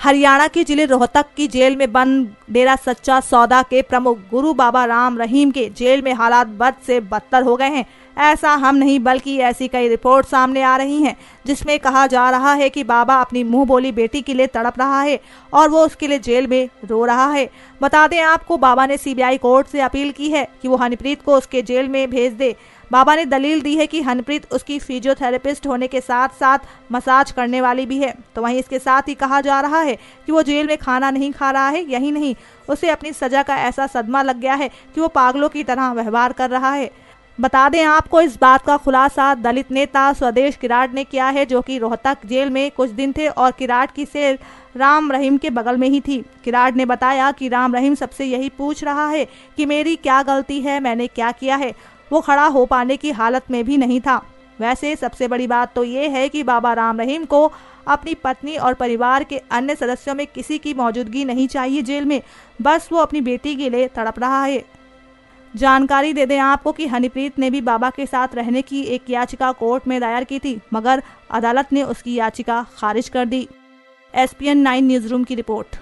हरियाणा के ज़िले रोहतक की जेल में बंद डेरा सच्चा सौदा के प्रमुख गुरु बाबा राम रहीम के जेल में हालात बद से बदतर हो गए हैं। ऐसा हम नहीं, बल्कि ऐसी कई रिपोर्ट सामने आ रही हैं, जिसमें कहा जा रहा है कि बाबा अपनी मुँह बोली बेटी के लिए तड़प रहा है और वो उसके लिए जेल में रो रहा है। बता दें आपको, बाबा ने सीबीआई कोर्ट से अपील की है कि वो हनीप्रीत को उसके जेल में भेज दे। बाबा ने दलील दी है कि हनप्रीत उसकी फिजियोथेरेपिस्ट होने के साथ साथ मसाज करने वाली भी है। तो वहीं इसके साथ ही कहा जा रहा है कि वो जेल में खाना नहीं खा रहा है, यही नहीं, उसे अपनी सजा का ऐसा सदमा लग गया है कि वो पागलों की तरह व्यवहार कर रहा है। बता दें आपको इस बात का खुलासा दलित नेता स्वदेश किराट ने किया है, जो कि रोहतक जेल में कुछ दिन थे और किराट की सेल राम रहीम के बगल में ही थी। किराट ने बताया कि राम रहीम सबसे यही पूछ रहा है कि मेरी क्या गलती है, मैंने क्या किया है? वो खड़ा हो पाने की हालत में भी नहीं था। वैसे सबसे बड़ी बात तो ये है कि बाबा राम रहीम को अपनी पत्नी और परिवार के अन्य सदस्यों में किसी की मौजूदगी नहीं चाहिए जेल में, बस वो अपनी बेटी के लिए तड़प रहा है। जानकारी दे दें आपको कि हनीप्रीत ने भी बाबा के साथ रहने की एक याचिका कोर्ट में दायर की थी, मगर अदालत ने उसकी याचिका खारिज कर दी। एसपीएन नाइन न्यूज़ रूम की रिपोर्ट।